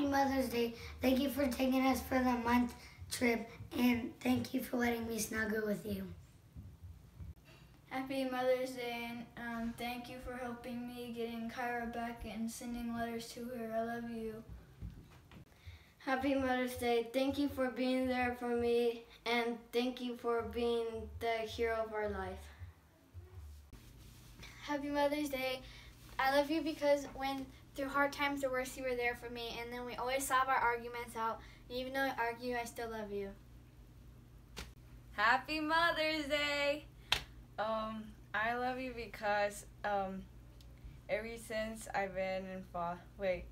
Happy Mother's Day. Thank you for taking us for the month trip, and thank you for letting me snuggle with you. Happy Mother's Day, and um, thank you for helping me getting Kyra back and sending letters to her. I love you. Happy Mother's Day. Thank you for being there for me, and thank you for being the hero of our life. Happy Mother's Day. I love you because when through hard times or worse, you were there for me, and then we always solve our arguments out. And even though I argue, I still love you. Happy Mother's Day. Um, I love you because um, ever since I've been in fall, wait,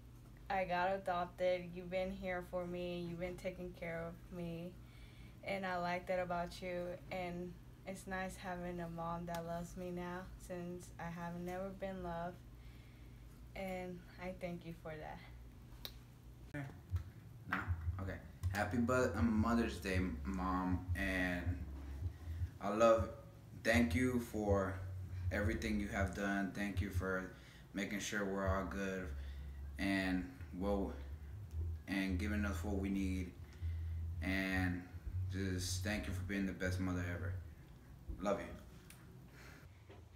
I got adopted. You've been here for me. You've been taking care of me, and I like that about you. And it's nice having a mom that loves me now, since I have never been loved. And I thank you for that. No. Okay. Happy but uh, Mother's Day, mom, and I love. Thank you for everything you have done. Thank you for making sure we're all good, and well, and giving us what we need, and just thank you for being the best mother ever. Love you.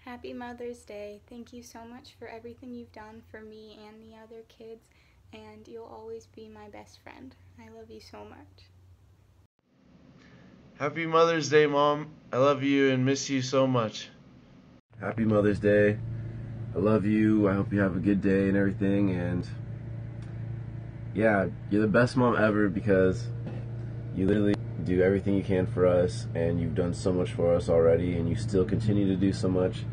Happy Mother's Day. Thank you so much for everything you've done for me and the other kids, and you'll always be my best friend. I love you so much. Happy Mother's Day, Mom. I love you and miss you so much. Happy Mother's Day. I love you. I hope you have a good day and everything. And yeah, you're the best mom ever because you literally do everything you can for us and you've done so much for us already and you still continue to do so much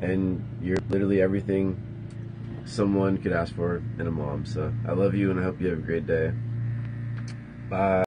and you're literally everything someone could ask for in a mom. So i love you and i hope you have a great day. Bye